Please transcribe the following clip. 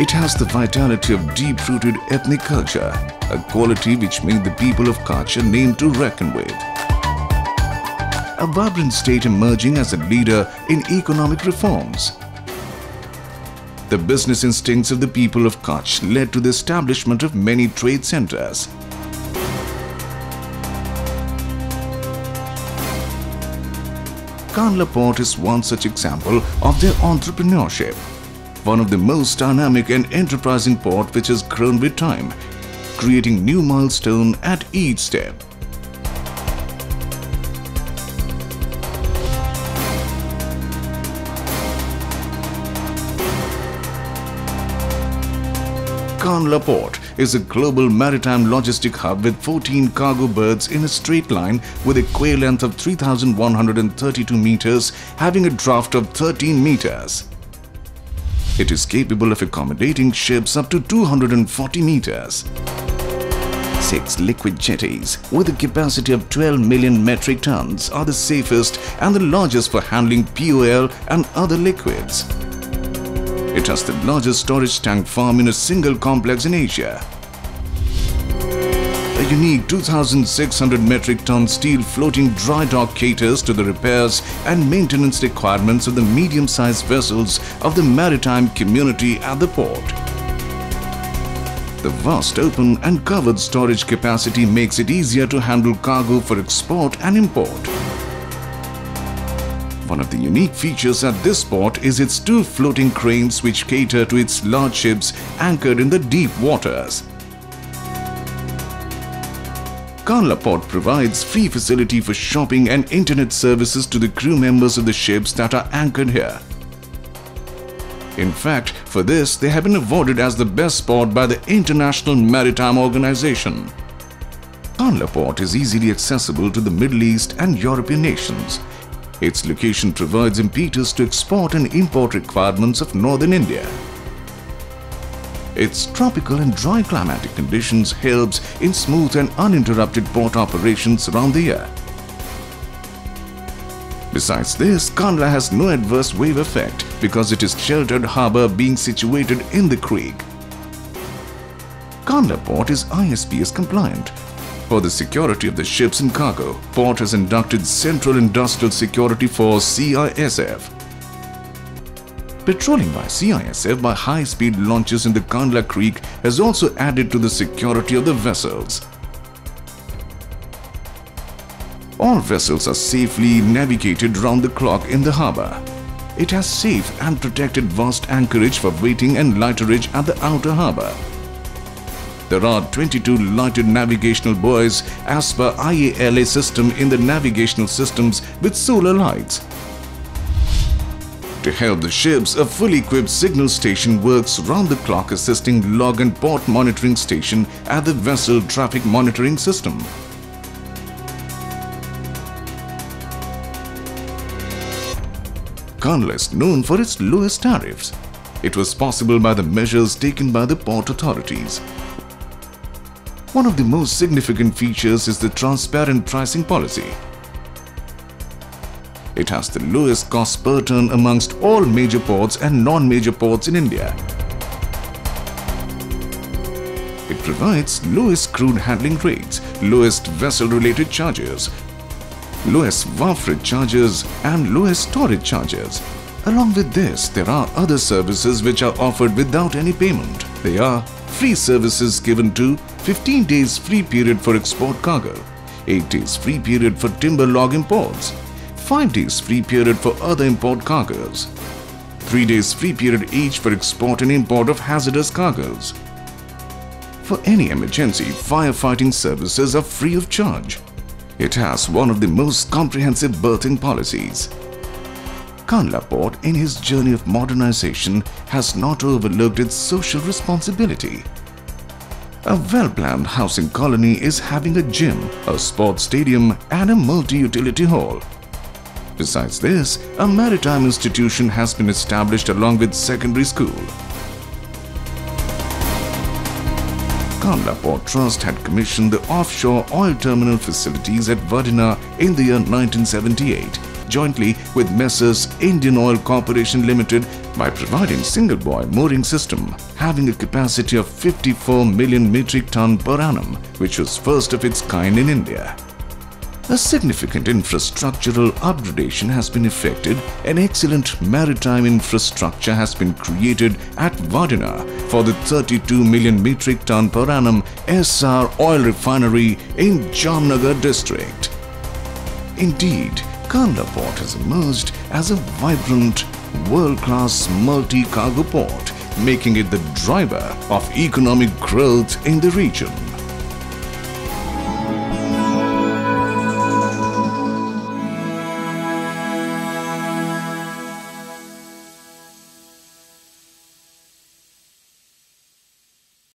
It has the vitality of deep-rooted ethnic culture, a quality which made the people of Kutch name to reckon with. A vibrant state emerging as a leader in economic reforms. The business instincts of the people of Kutch led to the establishment of many trade centers. Kandla Port is one such example of their entrepreneurship. One of the most dynamic and enterprising port which has grown with time, creating new milestone at each step. Kandla Port is a global maritime logistic hub with 14 cargo berths in a straight line with a quay length of 3,132 meters having a draft of 13 meters. It is capable of accommodating ships up to 240 meters. Six liquid jetties with a capacity of 12 million metric tons are the safest and the largest for handling POL and other liquids. It has the largest storage tank farm in a single complex in Asia. A unique 2,600 metric ton steel floating dry dock caters to the repairs and maintenance requirements of the medium-sized vessels of the maritime community at the port. The vast open and covered storage capacity makes it easier to handle cargo for export and import. One of the unique features at this port is its two floating cranes which cater to its large ships anchored in the deep waters. Kandla Port provides free facility for shopping and internet services to the crew members of the ships that are anchored here. In fact, for this, they have been awarded as the best port by the International Maritime Organization. Kandla Port is easily accessible to the Middle East and European nations its location provides impetus to export and import requirements of northern India. Its tropical and dry climatic conditions helps in smooth and uninterrupted port operations around the year. Besides this, Kandla has no adverse wave effect because it is sheltered harbour being situated in the creek. Kandla port is ISPS compliant for the security of the ships and cargo, Port has inducted Central Industrial Security Force CISF. Patrolling by CISF by high-speed launches in the Kandla Creek has also added to the security of the vessels. All vessels are safely navigated round the clock in the harbour. It has safe and protected vast anchorage for waiting and lighterage at the outer harbour. There are 22 lighted navigational buoys as per IALA system in the navigational systems with solar lights. To help the ships, a fully equipped signal station works round the clock assisting log and port monitoring station at the vessel traffic monitoring system. Is known for its lowest tariffs. It was possible by the measures taken by the port authorities. One of the most significant features is the transparent pricing policy. It has the lowest cost per ton amongst all major ports and non-major ports in India. It provides lowest crude handling rates, lowest vessel-related charges, lowest wharf charges and lowest storage charges. Along with this, there are other services which are offered without any payment. They are free services given to 15 days free period for export cargo, 8 days free period for timber log imports, 5 days free period for other import cargoes, 3 days free period each for export and import of hazardous cargoes. For any emergency, firefighting services are free of charge. It has one of the most comprehensive berthing policies. Kandla Port, in his journey of modernization, has not overlooked its social responsibility. A well-planned housing colony is having a gym, a sports stadium and a multi-utility hall. Besides this, a maritime institution has been established along with secondary school. Kandla Port Trust had commissioned the offshore oil terminal facilities at Vadinar in the year 1978. jointly with Messrs Indian Oil Corporation Limited by providing single buoy mooring system having a capacity of 54 million metric ton per annum which was first of its kind in India. A significant infrastructural upgradation has been effected and excellent maritime infrastructure has been created at Vadinar for the 32 million metric ton per annum Essar oil refinery in Jamnagar district. Indeed, Kandla port has emerged as a vibrant, world-class multi-cargo port, making it the driver of economic growth in the region.